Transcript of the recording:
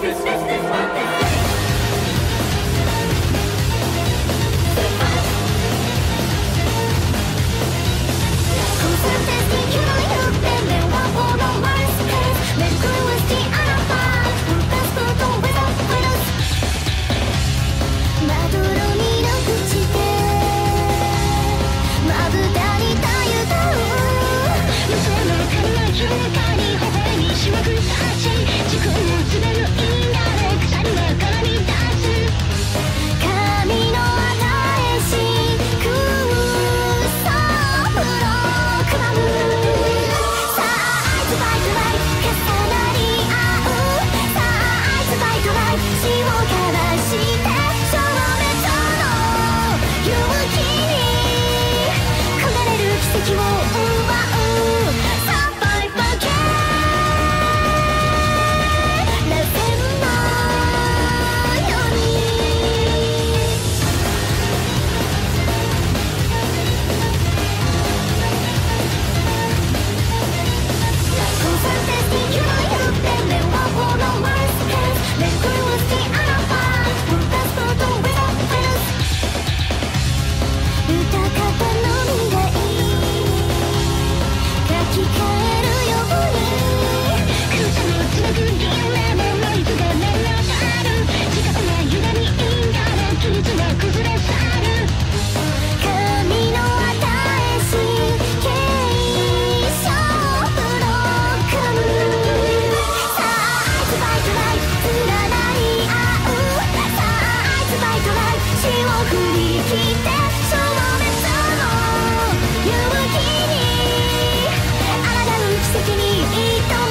Christmas is my 火を振り切って消滅の